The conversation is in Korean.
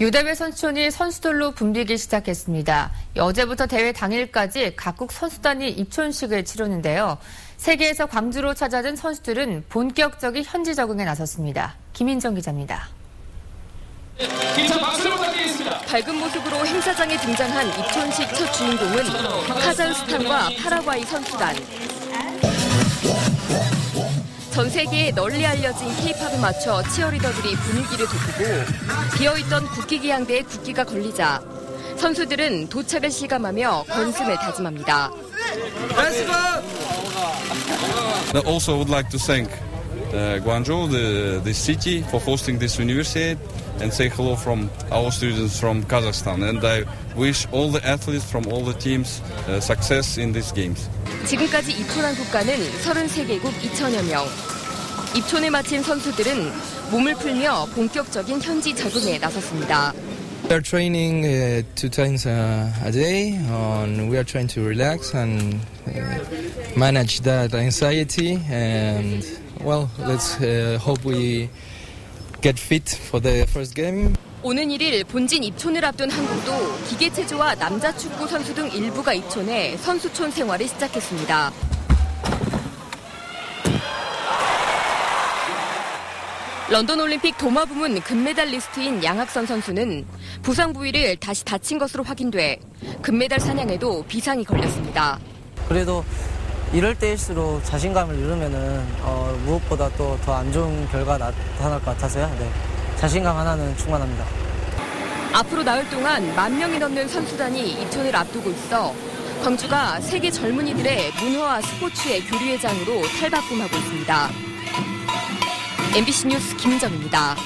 유대회 선수촌이 선수들로 붐비기 시작했습니다. 어제부터 대회 당일까지 각국 선수단이 입촌식을 치르는데요. 세계에서 광주로 찾아든 선수들은 본격적인 현지 적응에 나섰습니다. 김인정 기자입니다. 밝은 모습으로 행사장에 등장한 입촌식 첫 주인공은 카자흐스탄과 파라과이 선수단. 전 세계에 널리 알려진 케이팝에 맞춰 치어리더들이 분위기를 돋구고 비어있던 국기기 양대에 국기가 걸리자 선수들은 도착을 실감하며 건승을 다짐합니다. I also would like to thank Guangzhou, the, the city, for hosting this university and say hello from our students from Kazakhstan. And I wish all the athletes from all the teams uh, success in these games. 지금까지 입촌한 국가는 33개국 2천여 명. 입촌에 마친 선수들은 몸을 풀며 본격적인 현지 적응에 나섰습니다. We are training uh, two times uh, a day. and we are trying to relax and uh, manage that anxiety. And Well, let's uh, hope we get fit for the first game. 오는 1일 본진 입촌을 앞둔 한국도 기계체조와 남자 축구 선수 등 일부가 입촌해 선수촌 생활을 시작했습니다. 런던 올림픽 도마 부문 금메달리스트인 양학선 선수는 부상 부위를 다시 다친 것으로 확인돼 금메달 사냥에도 비상이 걸렸습니다. 그래도 이럴 때일수록 자신감을 잃으면은 어, 무엇보다 또 더 안 좋은 결과 나타날 것 같아서요. 네. 자신감 하나는 충만합니다. 앞으로 나흘 동안 만 명이 넘는 선수단이 입촌을 앞두고 있어 광주가 세계 젊은이들의 문화와 스포츠의 교류회장으로 탈바꿈하고 있습니다. MBC 뉴스 김정입니다.